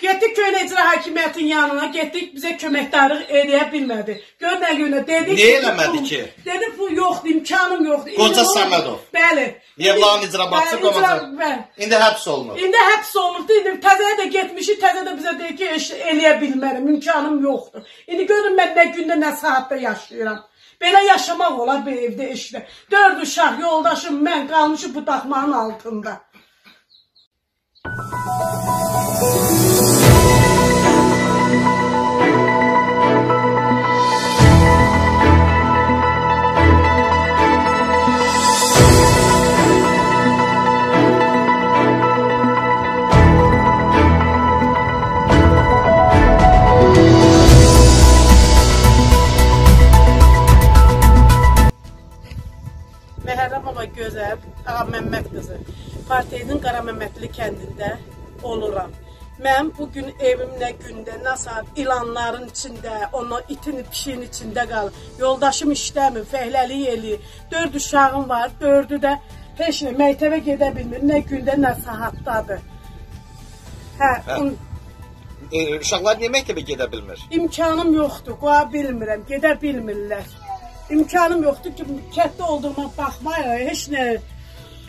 Getdik köynə icra hakimiyyətin yanına, getdik bizə köməkdarlıq eləyə bilmədi. Gör nə günə dedik. Niyə eləmədi ki? Dedi pul yoxdur, imkanım yoxdur. Qoca Səmədov. Bəli. Yevlaxın icra icra- komandanı. İndi həbs olunur. İndi həbs olunubdu, indi təzə də getmişik, təzə də bizə deyir ki, eləyə bilmərəm, imkanım yoxdur. İndi görün mən nə gündə, nə saatda yaşayıram. Belə yaşamaq olar bu evdə işdə. Dörd uşaq, yoldaşım, mən qalmışıq bu daxmanın altında. Məhərrəmova Gözəl, Ağa Məmməd qızı. Partiyanın Qaraməmmədli kəndində oluram. Mən bu gün evimdə gündə nə saat ilanların içində, ondan itin pişiyin içində qalır. Yoldaşım işləmir, fəhləlik eləyir. Dörd uşağım var, dördü də heç nə məktəbə gedə bilmir. Nə gündə, nə saatdadır. Hə, Hə. E, uşaqlar niyə məktəbə gedə bilmir? imkanım yoxdur, qoya bilmirəm, gedə bilmirlər. İmkanım yoxdur ki, kənddə olduğuma baxmayaraq heç nə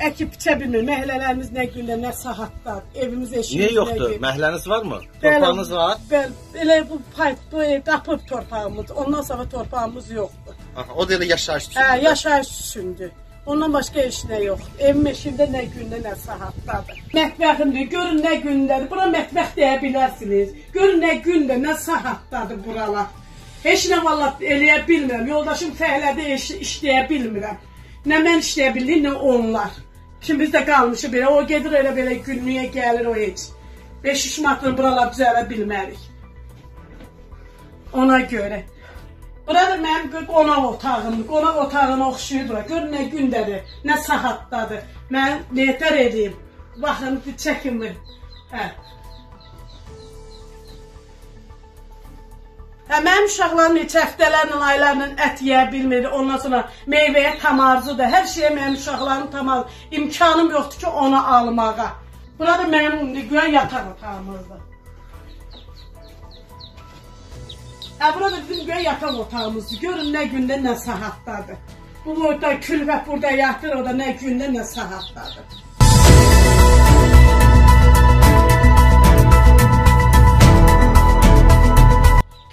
əkib biçə bilmir. Məhəllələrimiz nə gündə, nə saatda, evimiz eşiyimiz. Niyə yoxdur? Məhəlləniz varmı? Torpağınız var? Bəli, elə bu pay, bu qapıb torpağımız. Ondan sonra torpağımız yoxdur. Aha, o da elə yaşayış Hə, üçündür. yaşayış üçündür. Ondan başqa heç nə yoxdur. Evim eşimdə nə gündə, nə saatdadır. Mətbəximdir. Görün nə gündədir. Bura mətbəx deyə bilərsiniz. Görün nə gündə, nə saatdadır buralar. Heç nə valla eləyə bilmirəm. Yoldaşım fəhlədə iş, işləyə bilmirəm. Nə mən işləyə bildim, nə onlar. İkimiz də qalmışıq belə. O gedir elə belə günlüyə gəlir o heç. 5 manatını buralar düzələ bilmərik. Ona görə. Bura da mənim qonaq otağımdır. Qonaq otağına oxşuyur bura. Gör nə gündədir, nə saatdadır. Mən nətər edeyim? Baxın, çəkin mi? Hə. Hə, mənim uşaqlarım neçə həftələrlə, aylarla ət yeyə bilmir. Ondan sonra meyvəyə tam arzudur. Hər şeyə mənim uşaqlarım tam arzu. İmkanım yoxdur ki, onu almağa. Bura da mənim güya yataq otağımızdır. Hə, burada bizim göy yataq otağımızdır. Görün nə gündə, nə saatdadır. Bu burada külfət burada yatır, o da nə gündə, nə saatdadır.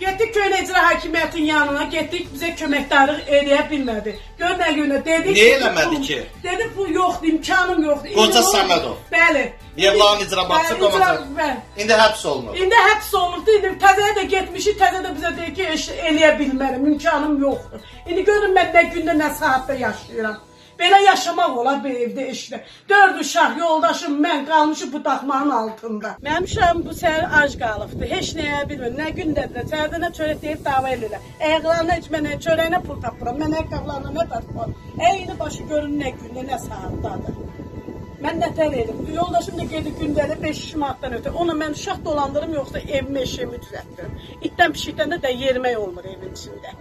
Getdik köynə icra hakimiyyətin yanına, getdik bizə köməkdarlıq eləyə bilmədi. Gör nə günə dedik. Niyə eləmədi ki? Dedi pul yoxdur, imkanım yoxdur. Qoca Səmədov. Bəli. Yevlaxın icra icra- komandanı. İndi həbs olunur. İndi həbs olunubdu, indi təzə də getmişik, təzə də bizə deyir ki, eləyə bilmərəm, imkanım yoxdur. İndi görün mən nə gündə, nə saatda yaşayıram. Belə yaşamaq olar bu evdə işdə. Dörd uşaq, yoldaşım, mən qalmışıq bu daxmanın altında. Mənim uşağım bu səhər ac qalıbdı. Heç nəyə bilmir. Nə gündədir, çərdənə çörək deyib dava edirlər. Ayaqlarına heç mənə çörəyinə pul tapıram. Mən ayaqqabılarına nə tapıram? Əyni başı görün nə gündə, nə saatdadır. Mən nətər edim? Yoldaşım da gedir gündəlik 5 manatdan ötə. Ona mən uşaq dolandırım yoxsa evimi eşiyimi düzəltdirim. İtdən pişikdən də də yerimək olmur evin içində.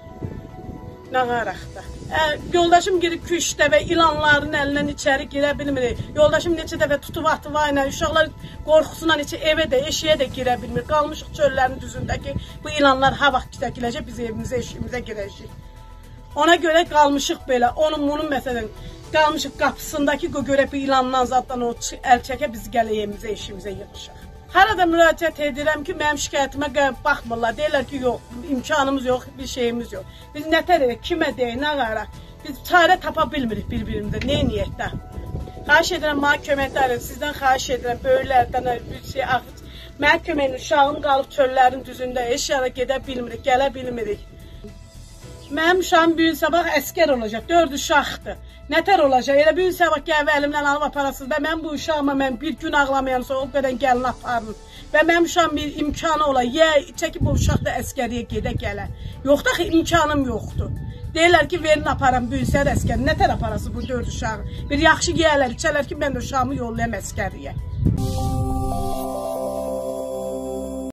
Nağaraqda. Ə, yoldaşım gedib küşdə və ilanların əlindən içəri girə bilmir. Yoldaşım neçə dəfə tutub atı var ilə uşaqlar qorxusundan içi evə də, eşiyə də girə bilmir. Qalmışıq çöllərin düzündəki bu ilanlar ha vaxt kitəkiləcək biz evimizə, eşiyimizə girəcəyik. Ona görə qalmışıq belə. Onun bunun məsələn qalmışıq qapısındakı görə bir ilandan zaddan o əl çəkə biz gələyimizə, eşimizə yığışaq. Harada müraciət edirəm ki, mənim şikayətimə baxmırlar. Deyirlər ki, yox, imkanımız yox, bir şeyimiz yox. Biz nətər edək, kimə deyək, nə qara? Biz çarə tapa bilmirik bir-birimizdə. Nə edək də? Xahiş edirəm, mənə köməklər edin. Sizdən xahiş edirəm, böyüklərdən bir şey axıt. Mənim köməyim uşağım qalıb çöllərin düzündə, heç yerə gedə bilmirik, gələ bilmirik. Mənim uşağım bu gün sabah əskər olacaq. 4 uşaqdır. Nətər olacaq? Elə bu gün sabah gəlib əlimdən alıb aparasınız və mən bu uşağıma mən bir gün ağlamayam, sonra o qədər gəlin aparın. Və mənim uşağım bir imkanı ola, yə, çəkib bu uşaq da əskəriyə gedə gələ. Yoxdur axı imkanım yoxdur. Deyirlər ki, verin aparam səhər əskəri. Nətər aparası bu 4 uşağı? Bir yaxşı yeyərlər, içərlər ki, mən də uşağımı yollayam əskəriyə.